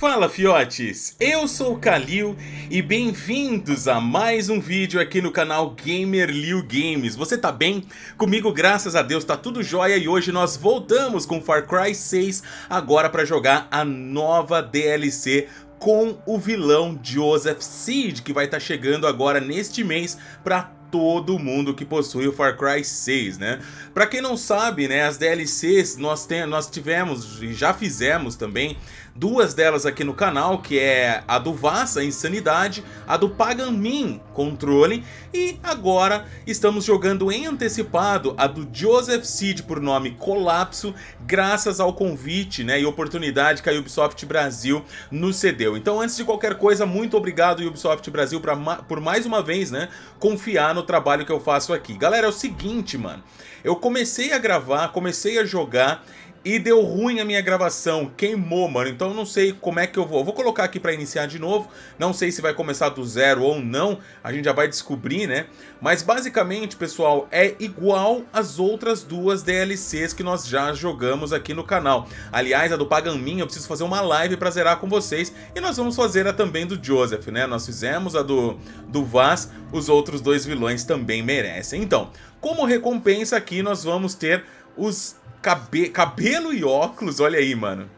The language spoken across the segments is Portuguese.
Fala fiotes, eu sou o Kalil e bem-vindos a mais um vídeo aqui no canal Gamer Liu Games. Você tá bem? Comigo, graças a Deus, tá tudo jóia e hoje nós voltamos com Far Cry 6 agora para jogar a nova DLC com o vilão Joseph Seed, que vai estar tá chegando agora neste mês para todo mundo que possui o Far Cry 6, né? Pra quem não sabe, né, as DLCs nós, tem, nós tivemos e já fizemos também duas delas aqui no canal, que é a do Vassa, Insanidade, a do Paganmin, Controle, e agora estamos jogando em antecipado a do Joseph Seed por nome Colapso, graças ao convite né, e oportunidade que a Ubisoft Brasil nos cedeu. Então antes de qualquer coisa, muito obrigado Ubisoft Brasil pra, por mais uma vez né, confiar no trabalho que eu faço aqui. Galera, é o seguinte, mano, eu comecei a gravar, comecei a jogar e deu ruim a minha gravação, queimou, mano. Então eu não sei como é que eu vou. vou colocar aqui pra iniciar de novo. Não sei se vai começar do zero ou não. A gente já vai descobrir, né? Mas basicamente, pessoal, é igual as outras duas DLCs que nós já jogamos aqui no canal. Aliás, a do Pagamin eu preciso fazer uma live pra zerar com vocês. E nós vamos fazer a também do Joseph, né? Nós fizemos a do, do Vaz. Os outros dois vilões também merecem. Então, como recompensa aqui nós vamos ter os cabe cabelo e óculos, olha aí, mano.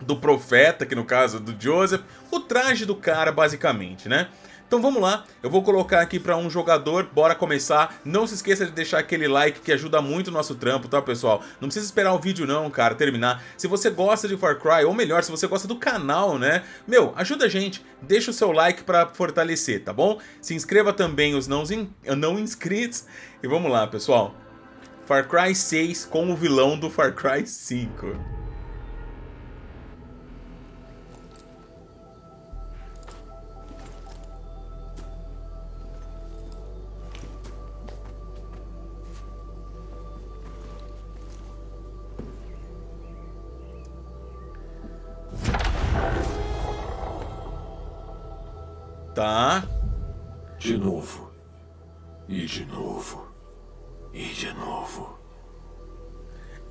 Do profeta, que no caso do Joseph, o traje do cara, basicamente, né? Então vamos lá, eu vou colocar aqui para um jogador, bora começar. Não se esqueça de deixar aquele like que ajuda muito o nosso trampo, tá pessoal? Não precisa esperar o vídeo não, cara, terminar. Se você gosta de Far Cry, ou melhor, se você gosta do canal, né? Meu, ajuda a gente, deixa o seu like para fortalecer, tá bom? Se inscreva também os não, não inscritos. E vamos lá, pessoal. Far Cry 6 com o vilão do Far Cry 5. Tá. De novo. E de novo. E de novo.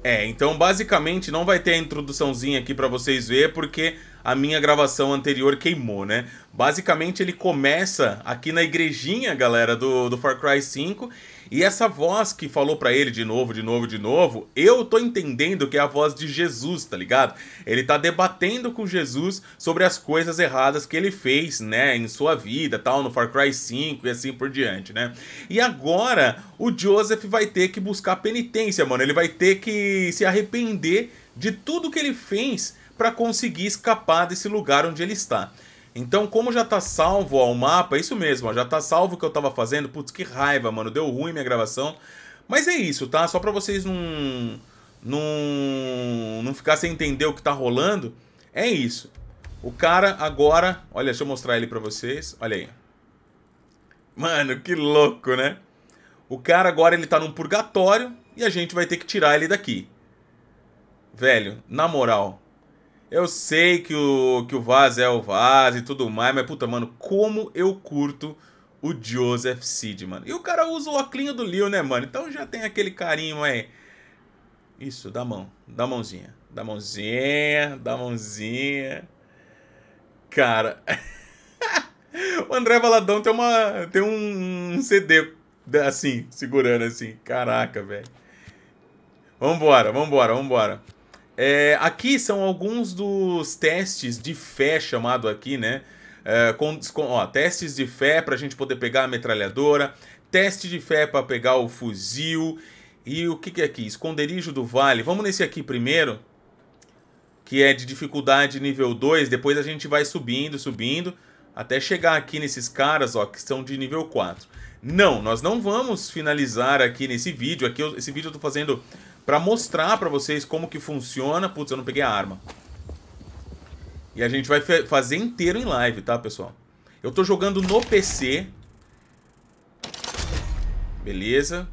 É, então basicamente não vai ter a introduçãozinha aqui pra vocês ver, porque a minha gravação anterior queimou, né? Basicamente ele começa aqui na igrejinha, galera, do, do Far Cry 5, e essa voz que falou para ele de novo, de novo, de novo, eu tô entendendo que é a voz de Jesus, tá ligado? Ele tá debatendo com Jesus sobre as coisas erradas que ele fez, né, em sua vida, tal, no Far Cry 5 e assim por diante, né? E agora o Joseph vai ter que buscar penitência, mano, ele vai ter que se arrepender de tudo que ele fez para conseguir escapar desse lugar onde ele está. Então, como já tá salvo ó, o mapa, é isso mesmo, ó, já tá salvo o que eu tava fazendo. Putz, que raiva, mano, deu ruim minha gravação. Mas é isso, tá? Só pra vocês não, não, não ficar sem entender o que tá rolando. É isso. O cara agora... Olha, deixa eu mostrar ele pra vocês. Olha aí. Mano, que louco, né? O cara agora ele tá num purgatório e a gente vai ter que tirar ele daqui. Velho, na moral, eu sei que o, que o Vaz é o Vaz e tudo mais, mas puta, mano, como eu curto o Joseph Seed, mano. E o cara usa o óculos do Leo, né, mano? Então já tem aquele carinho aí. Isso, dá mão, dá mãozinha. Dá mãozinha, dá mãozinha. Cara. o André Valadão tem uma. tem um CD assim, segurando assim. Caraca, velho. Vambora, vambora, vambora. É, aqui são alguns dos testes de fé, chamado aqui, né? É, com, com, ó, testes de fé para a gente poder pegar a metralhadora, teste de fé para pegar o fuzil. E o que, que é aqui? Esconderijo do vale. Vamos nesse aqui primeiro, que é de dificuldade nível 2. Depois a gente vai subindo, subindo, até chegar aqui nesses caras ó, que são de nível 4. Não, nós não vamos finalizar aqui nesse vídeo. Aqui, esse vídeo eu tô fazendo para mostrar para vocês como que funciona. Putz, eu não peguei a arma. E a gente vai fazer inteiro em live, tá, pessoal? Eu tô jogando no PC. Beleza.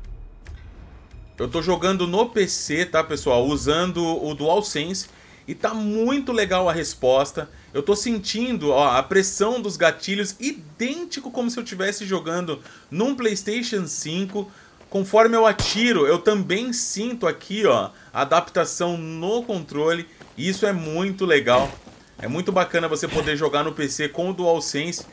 Eu tô jogando no PC, tá, pessoal? Usando o DualSense. E tá muito legal a resposta. Eu tô sentindo ó, a pressão dos gatilhos idêntico como se eu estivesse jogando num PlayStation 5 Conforme eu atiro, eu também sinto aqui, ó, adaptação no controle. Isso é muito legal. É muito bacana você poder jogar no PC com o DualSense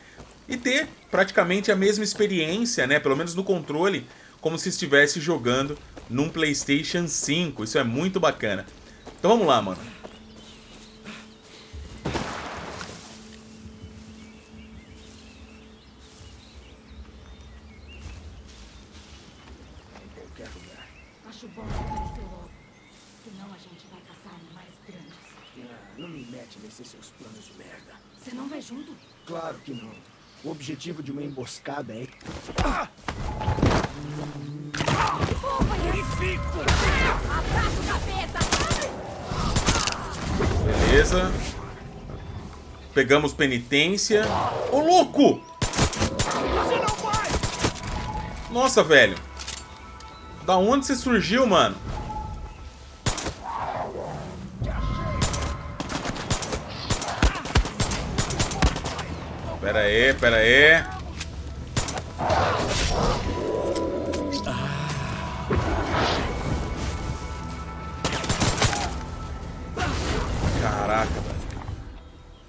e ter praticamente a mesma experiência, né? Pelo menos no controle, como se estivesse jogando num PlayStation 5. Isso é muito bacana. Então vamos lá, mano. Acho bom aparecer logo. Senão a gente vai caçar animais grandes. Ah, não me mete nesses seus planos de merda. Você não vai junto? Claro que não. De uma emboscada é. Beleza. Pegamos penitência. Ô, louco! Nossa, velho. Da onde você surgiu, mano? Pera aí, pera aí. Caraca, velho.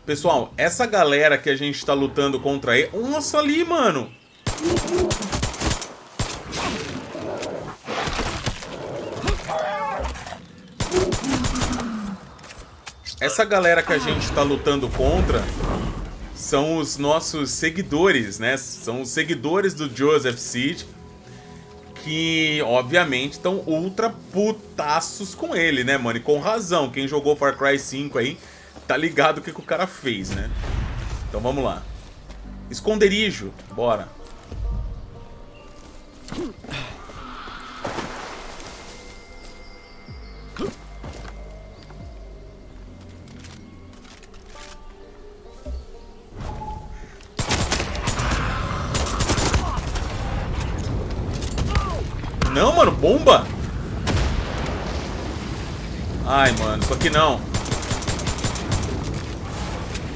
Pessoal, essa galera que a gente tá lutando contra aí... Nossa, ali, mano! Essa galera que a gente tá lutando contra são os nossos seguidores, né? São os seguidores do Joseph Seed que, obviamente, estão ultra putaços com ele, né, mano? E com razão. Quem jogou Far Cry 5 aí tá ligado o que, que o cara fez, né? Então vamos lá. Esconderijo, bora. Não, mano, bomba! Ai, mano, isso aqui não.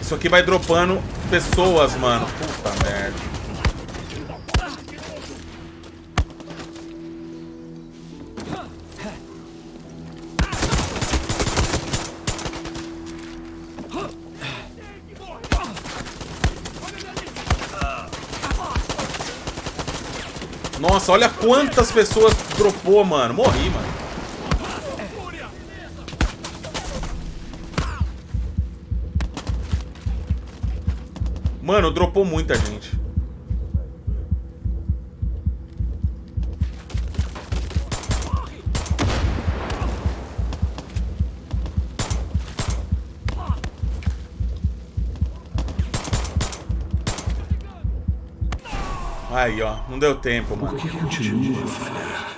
Isso aqui vai dropando pessoas, mano. Puta merda. Nossa, olha quantas pessoas dropou, mano. Morri, mano. Mano, dropou muita gente. Aí, ó. Deu tempo, mano. Por que continua a falhar?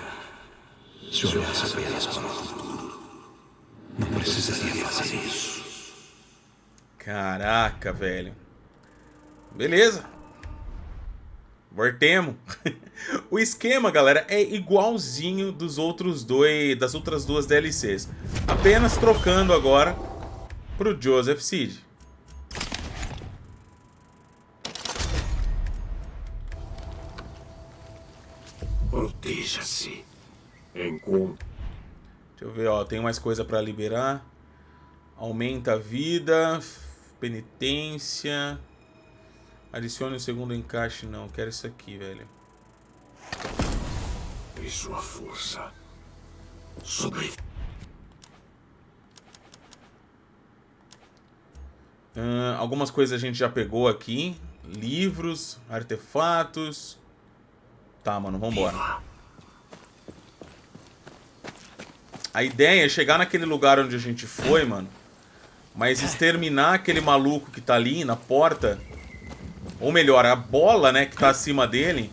Se olhasse apenas para o futuro, não precisaria fazer isso. Caraca, velho. Beleza. Voltemos. o esquema, galera, é igualzinho dos outros dois, das outras duas DLCs. Apenas trocando agora pro Joseph Seed. Proteja-se. Encontre. Deixa eu ver, ó. Tem mais coisa pra liberar. Aumenta a vida. Penitência. Adicione o segundo encaixe. Não, quero isso aqui, velho. e sua força. Sobre. Ahn, algumas coisas a gente já pegou aqui. Livros, artefatos. Tá, mano, vambora. A ideia é chegar naquele lugar onde a gente foi, mano. Mas exterminar aquele maluco que tá ali na porta. Ou melhor, a bola, né, que tá acima dele.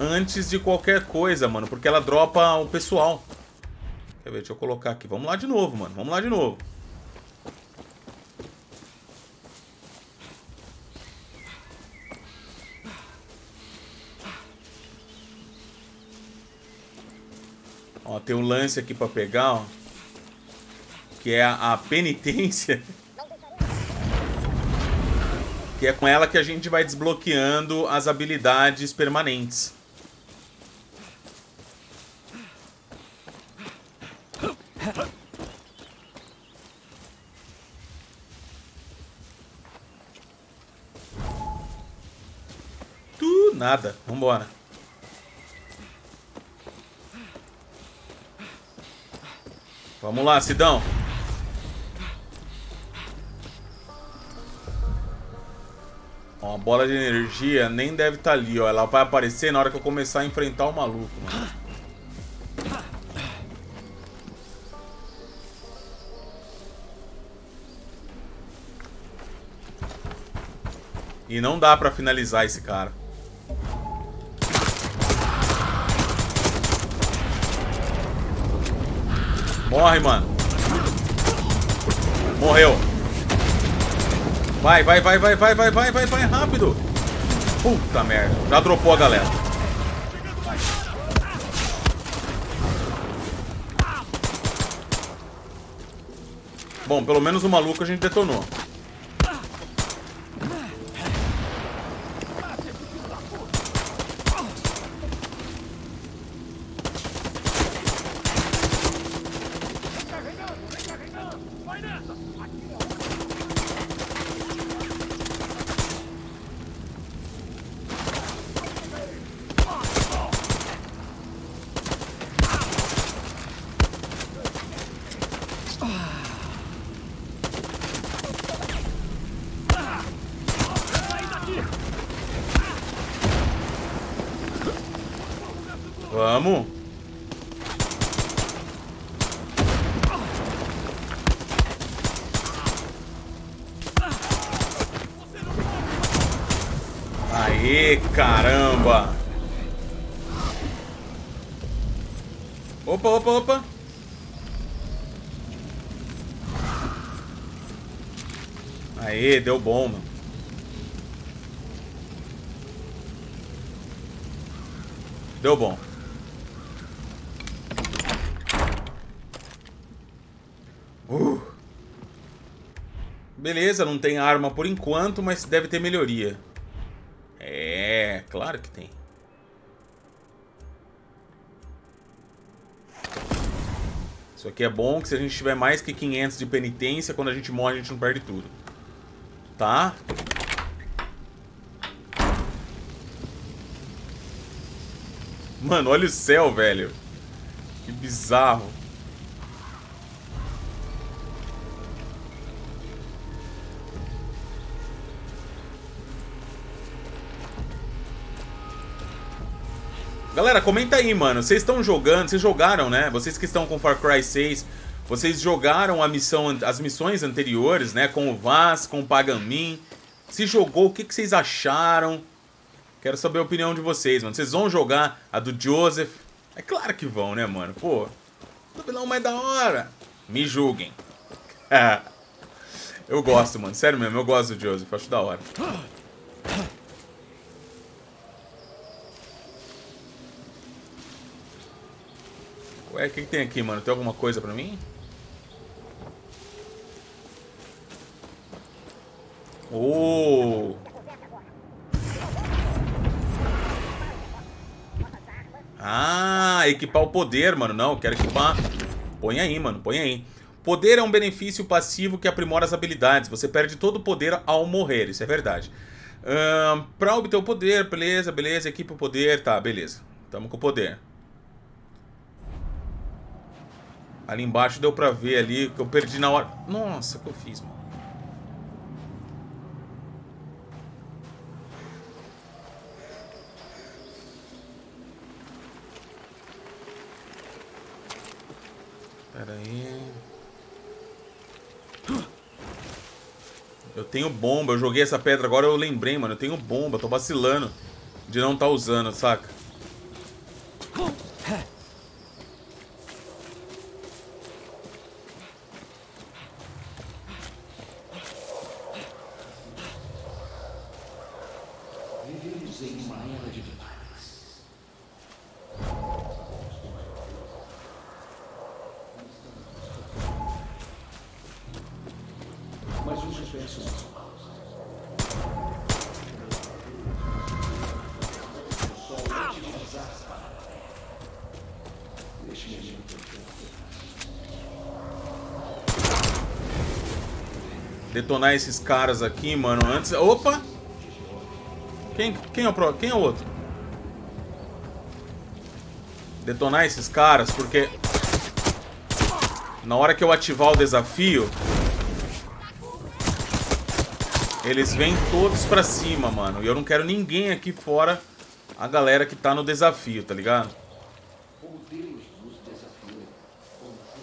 Antes de qualquer coisa, mano. Porque ela dropa o pessoal. Quer ver? Deixa eu colocar aqui. Vamos lá de novo, mano. Vamos lá de novo. tem um lance aqui pra pegar, ó. Que é a, a penitência. que é com ela que a gente vai desbloqueando as habilidades permanentes. nada. Vambora. Vamos lá, Sidão. Ó, a bola de energia nem deve estar ali, ó. Ela vai aparecer na hora que eu começar a enfrentar o maluco, mano. E não dá pra finalizar esse cara. Morre, mano. Morreu. Vai, vai, vai, vai, vai, vai, vai, vai, vai, rápido. Puta merda. Já dropou a galera. Bom, pelo menos o maluco a gente detonou. Vamos. Aê, caramba. Opa, opa, opa. Aê, deu bom, mano. Deu bom. Uh. Beleza, não tem arma por enquanto, mas deve ter melhoria. Claro que tem. Isso aqui é bom, que se a gente tiver mais que 500 de penitência, quando a gente morre a gente não perde tudo. Tá? Mano, olha o céu, velho. Que bizarro. Galera, comenta aí, mano. Vocês estão jogando, vocês jogaram, né? Vocês que estão com Far Cry 6, vocês jogaram a missão, as missões anteriores, né? Com o Vaz, com o Pagamin. Se jogou, o que, que vocês acharam? Quero saber a opinião de vocês, mano. Vocês vão jogar a do Joseph? É claro que vão, né, mano? Pô, do vilão mais da hora. Me julguem. eu gosto, mano. Sério mesmo, eu gosto do Joseph. Acho da hora. Ué, o que, que tem aqui, mano? Tem alguma coisa pra mim? Oh! Ah, equipar o poder, mano. Não, quero equipar. Põe aí, mano. Põe aí. Poder é um benefício passivo que aprimora as habilidades. Você perde todo o poder ao morrer. Isso é verdade. Um, pra obter o poder, beleza, beleza. Equipa o poder. Tá, beleza. Tamo com o poder. Ali embaixo deu pra ver ali que eu perdi na hora. Nossa, que eu fiz, mano? Pera aí. Eu tenho bomba, eu joguei essa pedra agora, eu lembrei, mano. Eu tenho bomba, tô vacilando de não tá usando, saca? Detonar esses caras aqui, mano. Antes. Opa! Quem, quem, é o pro, quem é o outro? Detonar esses caras, porque... Na hora que eu ativar o desafio... Eles vêm todos pra cima, mano. E eu não quero ninguém aqui fora a galera que tá no desafio, tá ligado?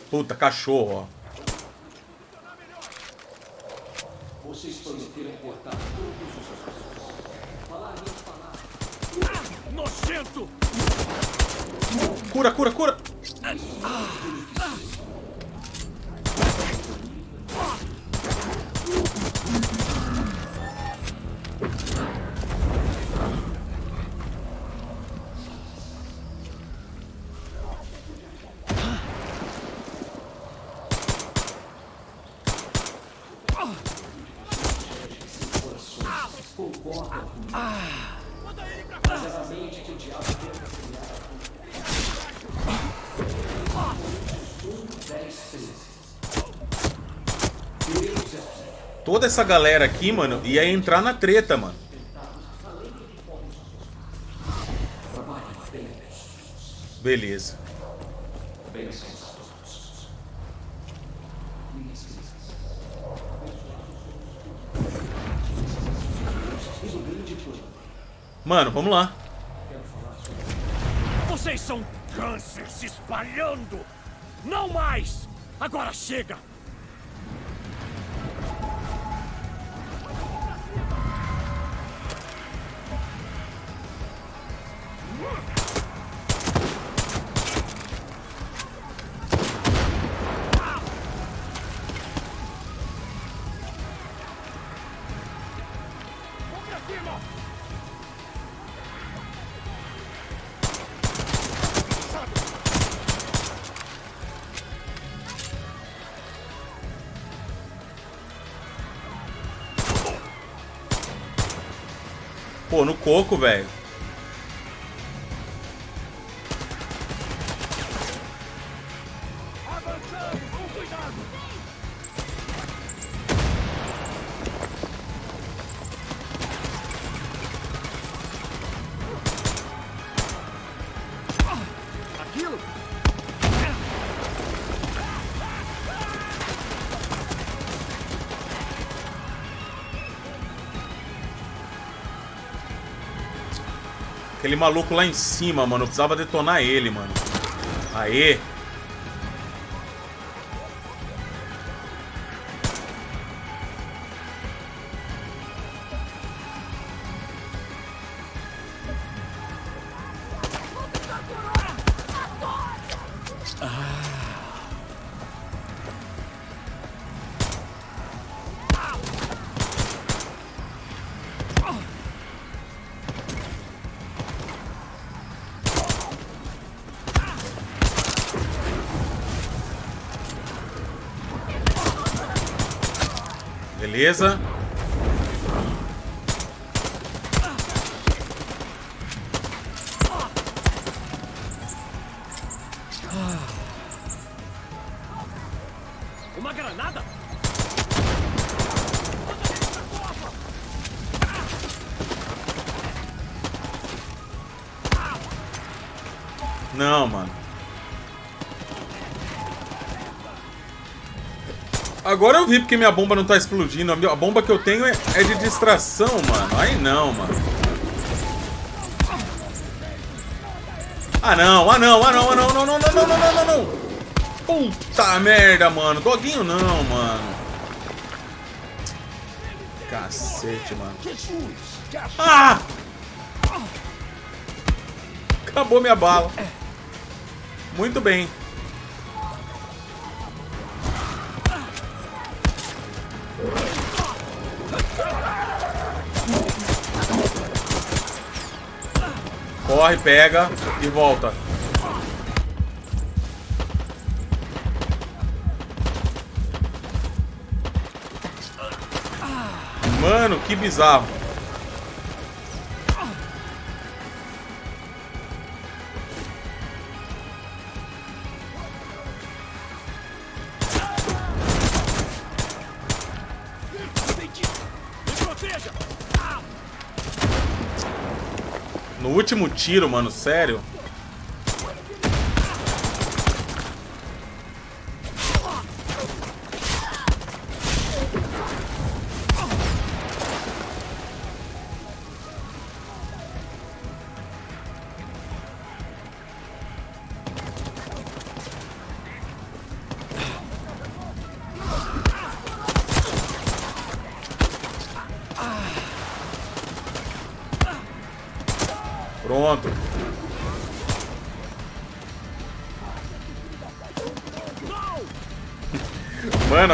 Puta, cachorro, ó. Vocês prometeram cortar todos os ossos. Falar e falar. Nojento! Cura, cura, cura! Toda essa galera aqui, mano, ia entrar na treta, mano. Beleza. Mano, vamos lá. Vocês são câncer se espalhando! Não mais! Agora chega! Coco, velho. Aquele maluco lá em cima, mano. Eu precisava detonar ele, mano. Aê. Beleza. Uma granada? Não, mano. Agora eu vi porque minha bomba não tá explodindo. A bomba que eu tenho é, é de distração, mano. Aí não, mano. Ah não, ah não, ah não, ah não, não, não, não, não, não, não, não. Puta merda, mano. Doguinho não, mano. Cacete, mano. Ah! Acabou minha bala. Muito bem. Corre, pega e volta. Mano, que bizarro. No último tiro, mano, sério.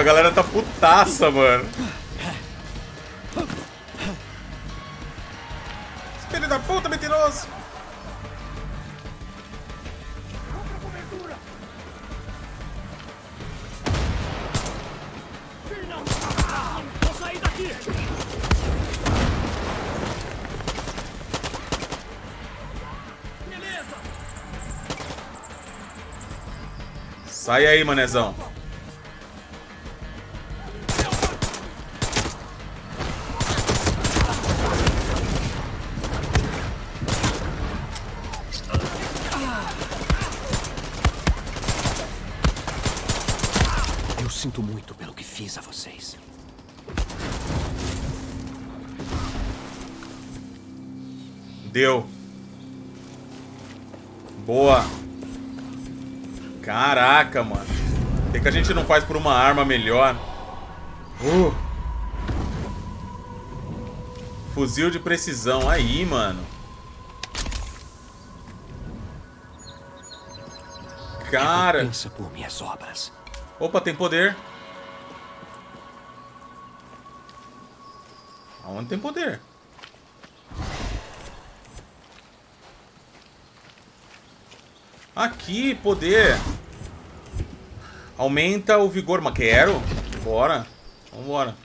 Galera tá putaça, mano. Esse Filho da puta, mentiroso. Vou sair daqui! Beleza! Sai aí, manezão. Fiz a vocês. Deu. Boa. Caraca, mano. O que, que a gente não faz por uma arma melhor? Uh. Fuzil de precisão. Aí, mano. Cara. Pensa por minhas obras. Opa, tem poder. Aonde tem poder? Aqui, poder. Aumenta o vigor. Mas quero. Bora. Vambora.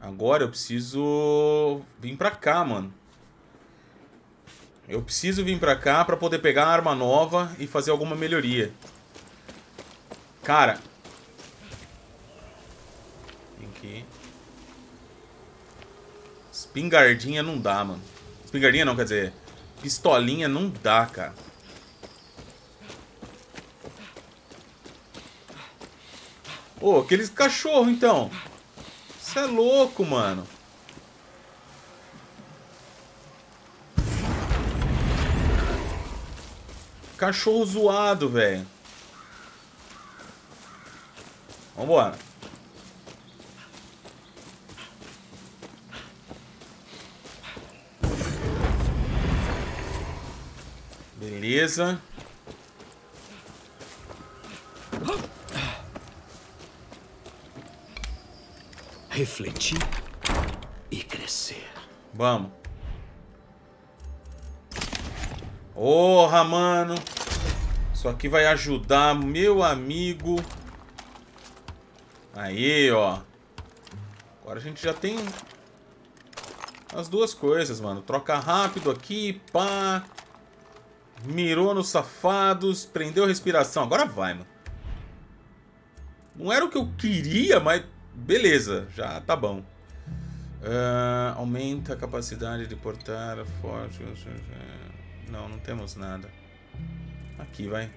Agora eu preciso vir pra cá, mano. Eu preciso vir pra cá pra poder pegar a arma nova e fazer alguma melhoria. Cara. Vem aqui. Espingardinha não dá, mano. Espingardinha não, quer dizer... Pistolinha não dá, cara. Ô, aqueles cachorro, então. Você é louco, mano. Cachorro zoado, velho. Vambora. Beleza. Refletir e crescer. Vamos. Porra, mano. Isso aqui vai ajudar meu amigo. Aí, ó. Agora a gente já tem as duas coisas, mano. Troca rápido aqui, pá. Mirou nos safados, prendeu a respiração. Agora vai, mano. Não era o que eu queria, mas beleza, já tá bom. Ah, aumenta a capacidade de portar forte. Não, não temos nada. Aqui, vai.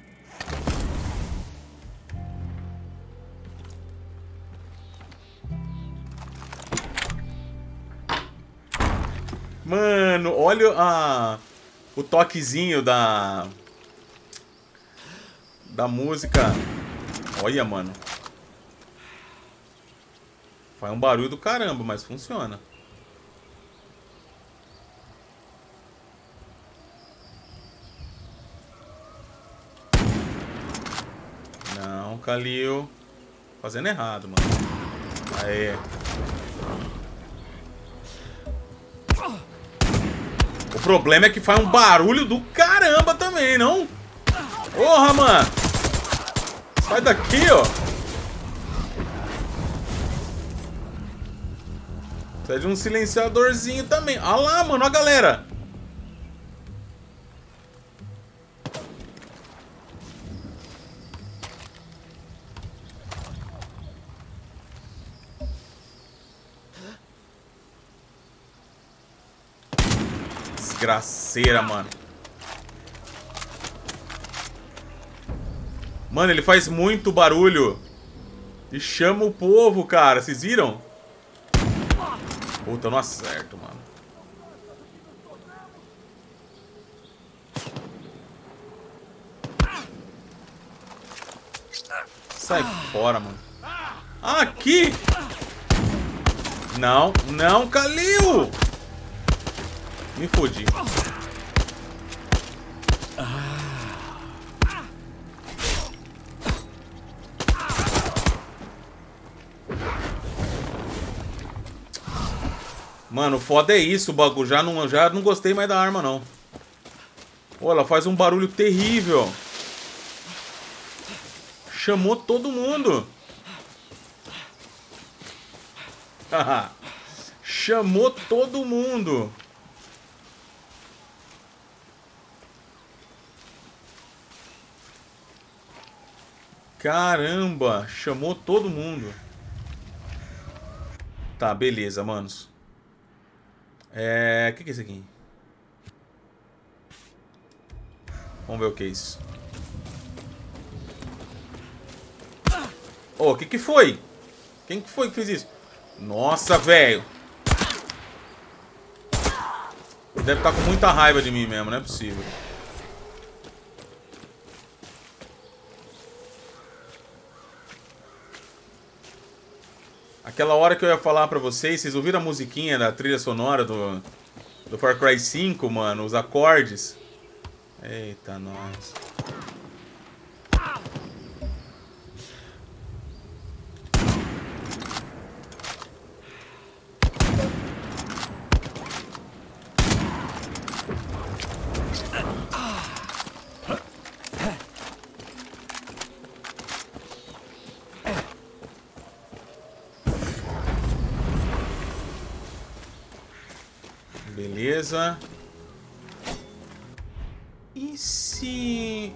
Mano, olha a o toquezinho da da música. Olha, mano. Faz um barulho do caramba, mas funciona. Não, Kalil. Fazendo errado, mano. Aê. Problema é que faz um barulho do caramba também, não? Porra, mano! Sai daqui, ó! Precisa de um silenciadorzinho também. Olha lá, mano, a galera! Desgraceira, mano. Mano, ele faz muito barulho. E chama o povo, cara. Vocês viram? Puta, não acerto, mano. Sai fora, mano. Aqui! Não, não, Kalil! Me fodi. Mano, foda é isso, o bagulho. Já não, já não gostei mais da arma, não. Pô, ela faz um barulho terrível. Chamou todo mundo. Chamou todo mundo. Caramba, chamou todo mundo. Tá, beleza, manos. É... O que, que é isso aqui? Vamos ver o que é isso. Oh, o que que foi? Quem que foi que fez isso? Nossa, velho. Deve estar tá com muita raiva de mim mesmo, não é possível. Aquela hora que eu ia falar pra vocês, vocês ouviram a musiquinha da trilha sonora do, do Far Cry 5, mano? Os acordes. Eita, nós. Beleza. E se...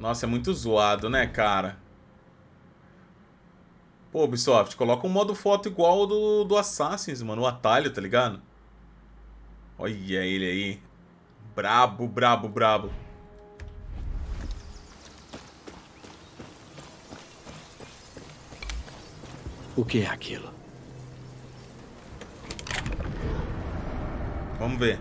Nossa, é muito zoado, né, cara? Pô, Ubisoft, coloca um modo foto igual do, do Assassins, mano. O atalho, tá ligado? Olha ele aí. Brabo, brabo, brabo. O que é aquilo? Vamos ver.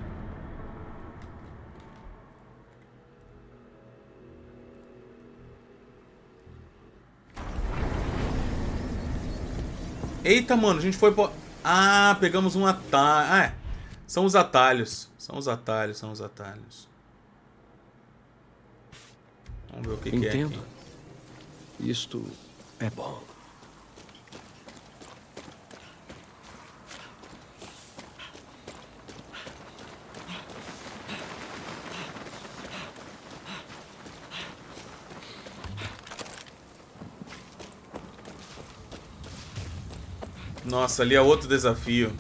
Eita, mano, a gente foi pro... Ah, pegamos um atalho. Ah, é. São os atalhos. São os atalhos, são os atalhos. Vamos ver o que, Entendo. que é aqui. Isto é bom. Nossa, ali é outro desafio.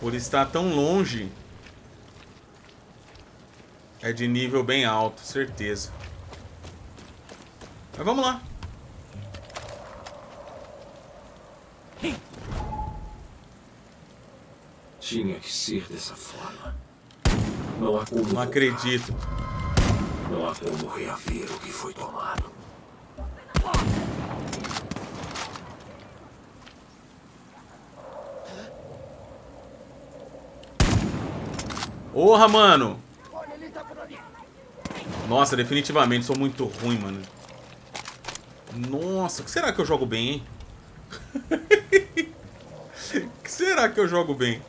Por estar tão longe... É de nível bem alto, certeza. Mas vamos lá. Tinha que ser dessa forma. Não há como. Não acredito. Não há como reaver o que foi tomado. Porra, mano! Nossa, definitivamente sou muito ruim, mano. Nossa, que será que eu jogo bem, hein? que será que eu jogo bem?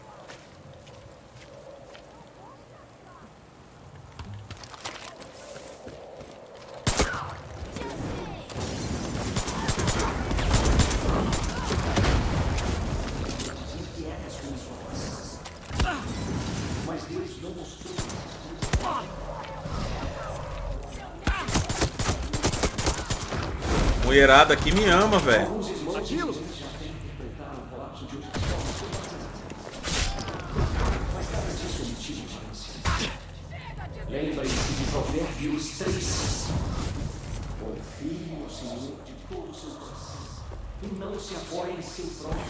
Mulherada aqui me ama, velho. Lembre-se de Provérbios 3. Confie no Senhor de todo o seu coração e não se apoie em seu próprio.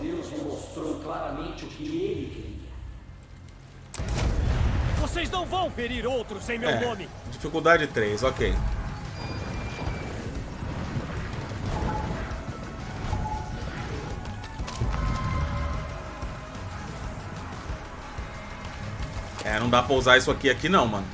Deus mostrou claramente o que ele queria. Vocês não vão ferir outros em meu É, nome. dificuldade 3, ok. É, não dá pra usar isso aqui aqui não, mano.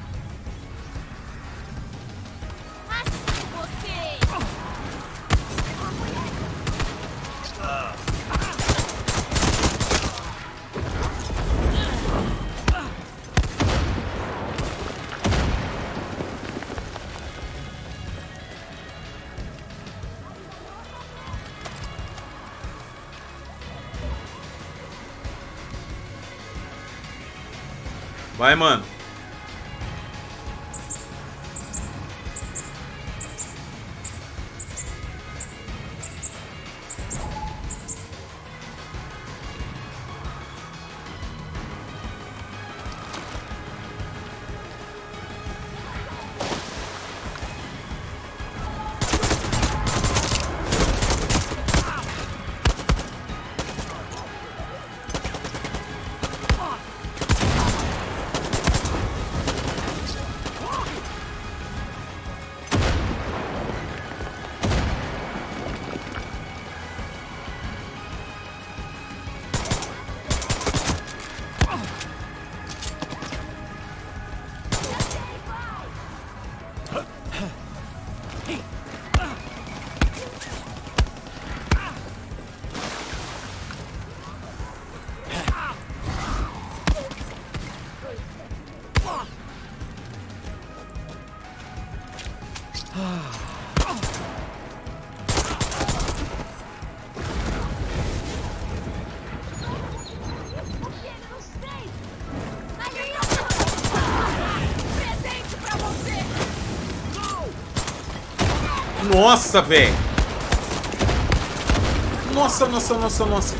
Mano. Nossa, velho. Nossa, nossa, nossa, nossa.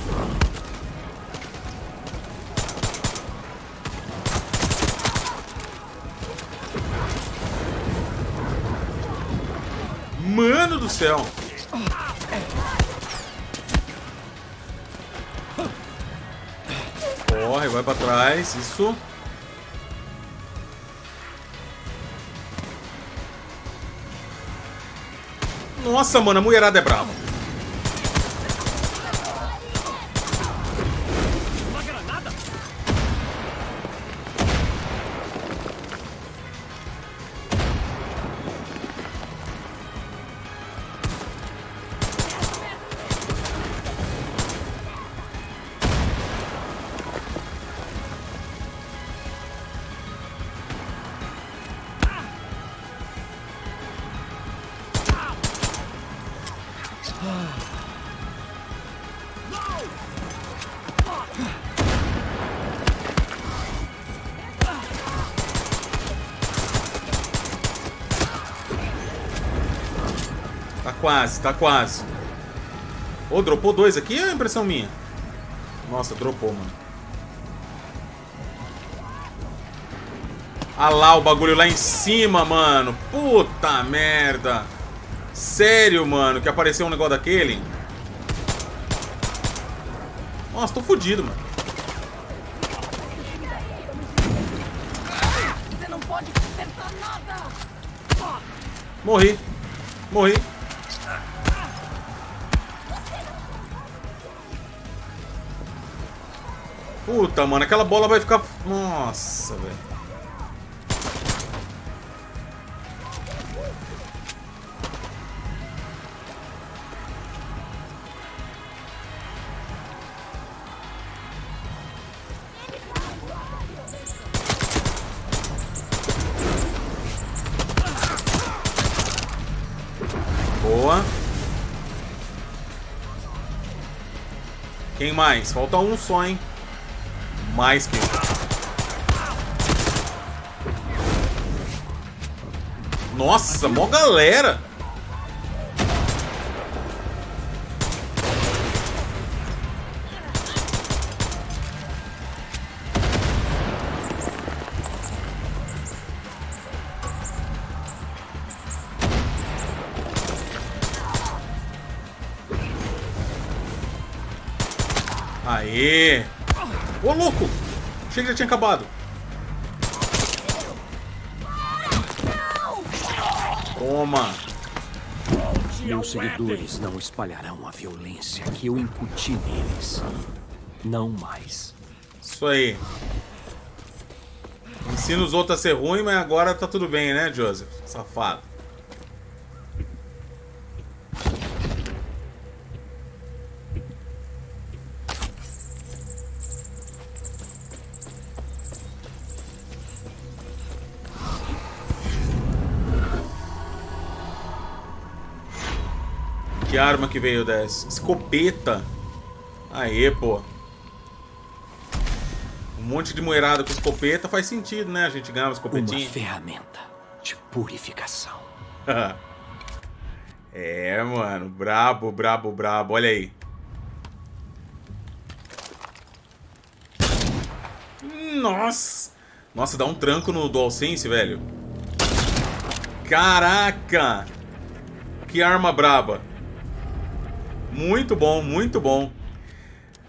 Mano do céu. Corre, vai pra trás. Isso. Nossa, mano, a mulherada é brava. Quase, tá quase. Ô, dropou dois aqui é impressão minha? Nossa, dropou, mano. Ah lá o bagulho lá em cima, mano. Puta merda. Sério, mano, que apareceu um negócio daquele? Nossa, tô fudido, mano. Morri. Morri. Puta, mano, aquela bola vai ficar. Nossa, velho. Boa. Quem mais? Falta um só, hein? mais que Nossa, mó galera! Aê! Ô, louco! Achei que já tinha acabado. Toma! Meus seguidores não espalharão a violência que eu incuti neles. Não mais. Isso aí. Ensina os outros a ser ruim, mas agora tá tudo bem, né, Joseph? Safado. Que arma que veio dessa? Escopeta. Aê, pô. Um monte de moerada com escopeta faz sentido, né? A gente ganhar uma Uma escopetinha. ferramenta de purificação. é, mano. Brabo, brabo, brabo. Olha aí. Nossa! Nossa, dá um tranco no DualSense, velho. Caraca! Que arma braba. Muito bom, muito bom.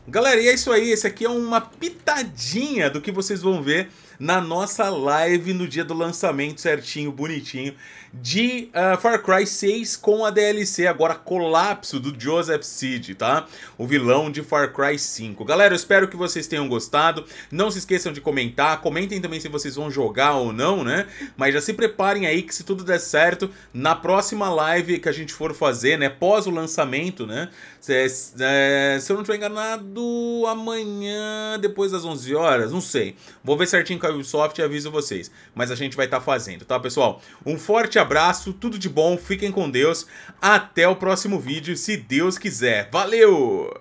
Galera, e é isso aí. Esse aqui é uma pitadinha do que vocês vão ver na nossa live no dia do lançamento, certinho, bonitinho, de uh, Far Cry 6 com a DLC, agora Colapso do Joseph Seed, tá? O vilão de Far Cry 5. Galera, eu espero que vocês tenham gostado. Não se esqueçam de comentar. Comentem também se vocês vão jogar ou não, né? Mas já se preparem aí que se tudo der certo, na próxima live que a gente for fazer, né? Pós o lançamento, né? Se, se eu não estiver enganado, amanhã, depois das 11 horas, não sei. Vou ver certinho nunca o Ubisoft, aviso vocês. Mas a gente vai estar tá fazendo, tá, pessoal? Um forte abraço, tudo de bom, fiquem com Deus. Até o próximo vídeo, se Deus quiser. Valeu!